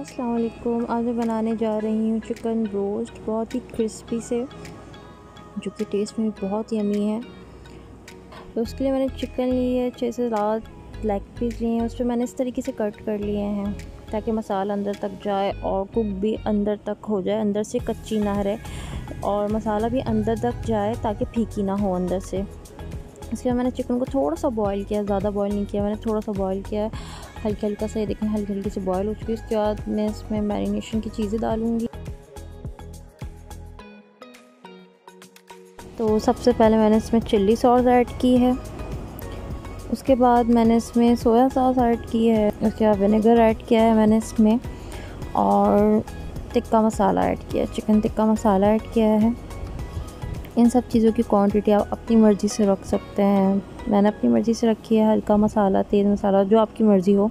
अस्सलाम आज मैं बनाने जा रही हूँ चिकन रोस्ट, बहुत ही क्रिस्पी से, जो कि टेस्ट में बहुत अमी है। तो उसके लिए मैंने चिकन ली है छः से सात लेग पीस लिए हैं उस पर मैंने इस तरीके से कट कर लिए हैं, ताकि मसाला अंदर तक जाए और कुक भी अंदर तक हो जाए, अंदर से कच्ची ना रहे, और मसाला भी अंदर तक जाए ताकि फीकी ना हो अंदर से। इसके बाद मैंने चिकन को थोड़ा सा बॉईल किया ज़्यादा बॉईल नहीं किया, मैंने थोड़ा सा बॉईल किया हल्का हल्का सा, ये देखें हल्की हल्की से बॉयल हो चुकी है। उसके बाद मैं इसमें मैरिनेशन की चीज़ें डालूँगी। तो सबसे पहले मैंने इसमें चिल्ली सॉस ऐड की है। उसके बाद मैंने इसमें सोया सॉस ऐड की है। उसके बाद विनेगर ऐड किया है मैंने इसमें। और टिक्का मसाला ऐड किया है। चिकन टिक्का मसाला ऐड किया है। इन सब चीज़ों की क्वांटिटी आप अपनी मर्ज़ी से रख सकते हैं। मैंने अपनी मर्ज़ी से रखी है, हल्का मसाला तेज़ मसाला, जो आपकी मर्ज़ी हो।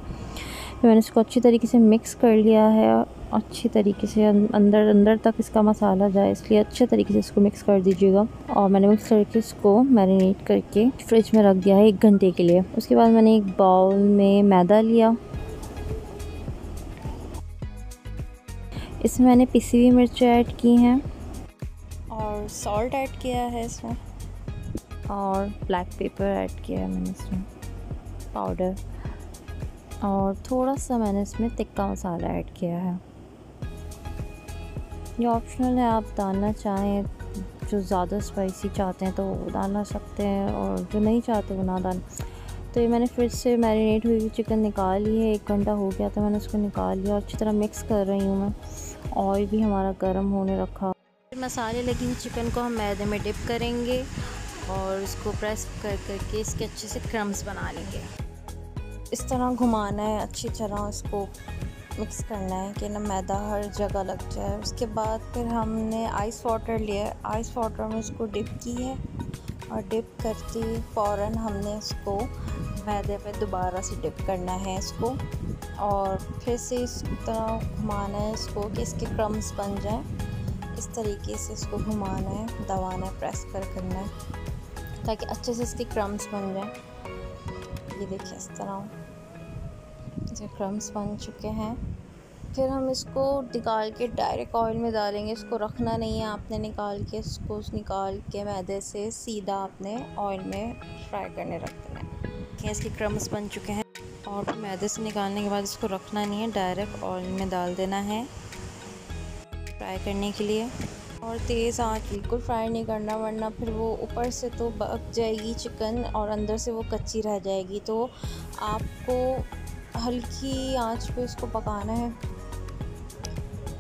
तो मैंने इसको अच्छी तरीके से मिक्स कर लिया है। अच्छी तरीके से अंदर अंदर तक इसका मसाला जाए, इसलिए अच्छे तरीके से इसको मिक्स कर दीजिएगा। और मैंने मिक्स करके इसको मैरिनेट करके फ्रिज में रख दिया है एक घंटे के लिए। उसके बाद मैंने एक बाउल में मैदा लिया। इसमें मैंने पिसी हुई मिर्च ऐड की हैं। और सॉल्ट ऐड किया है इसमें। और ब्लैक पेपर ऐड किया है मैंने इसमें पाउडर और थोड़ा सा मैंने इसमें तिक्का मसाला ऐड किया है। ये ऑप्शनल है, आप डालना चाहें, जो ज़्यादा स्पाइसी चाहते हैं तो वो डालना सकते हैं और जो नहीं चाहते वो ना डाल तो ये मैंने फ्रिज से मैरिनेट हुई हुई चिकन निकाल ली है, एक घंटा हो गया तो मैंने उसको निकाल लिया और अच्छी तरह मिक्स कर रही हूँ मैं। ऑयल भी हमारा गर्म होने रखा। मसाले लगी हुई चिकन को हम मैदे में डिप करेंगे और इसको प्रेस कर, करके इसके अच्छे से क्रम्स बना लेंगे। इस तरह घुमाना है, अच्छी तरह इसको मिक्स करना है कि ना मैदा हर जगह लग जाए। उसके बाद फिर हमने आइस वाटर लिया है। आइस वाटर में उसको डिप की है और डिप करती फ़ौर हमने इसको मैदे पे दोबारा से डिप करना है इसको। और फिर से इस तरह घुमाना है इसको कि इसके क्रम्स बन जाएँ। इस तरीके से इसको घुमाना है, दबाना है, प्रेस कर करना है, ताकि अच्छे से इसके क्रम्स बन जाए। ये देखिए इस तरह जो क्रम्स बन चुके हैं। फिर हम इसको निकाल के डायरेक्ट ऑयल में डालेंगे। इसको रखना नहीं है, आपने निकाल के इसको निकाल के मैदे से सीधा आपने ऑयल में फ्राई करने रख देना है। इसके क्रम्स बन चुके हैं। और मैदे से निकालने के बाद इसको रखना नहीं है डायरेक्ट ऑयल में डाल देना है। फ्राई करने के लिए। और तेज़ आँच बिल्कुल फ्राई नहीं करना, वरना फिर वो ऊपर से तो पक जाएगी चिकन और अंदर से वो कच्ची रह जाएगी। तो आपको हल्की आँच पे इसको पकाना है।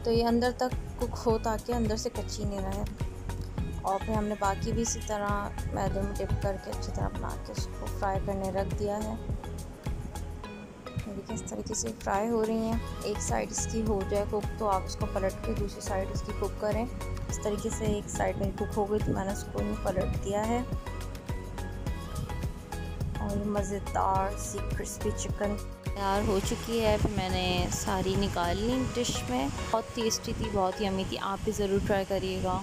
तो ये अंदर तक कुक हो ताकि अंदर से कच्ची नहीं रहे। और फिर हमने बाकी भी इसी तरह मैदे में डिप करके अच्छी तरह बना के उसको फ्राई करने रख दिया है। देखिए इस तरीके से फ्राई हो रही हैं। एक साइड इसकी हो जाए कुक तो आप इसको पलट के दूसरी साइड इसकी कुक करें। इस तरीके से एक साइड मेरी कुक हो गई तो मैंने उसको पलट दिया है। और मज़ेदार सी क्रिस्पी चिकन तैयार हो चुकी है। फिर मैंने सारी निकाल ली डिश में। बहुत टेस्टी थी, बहुत ही अमी थी। आप भी ज़रूर ट्राई करिएगा।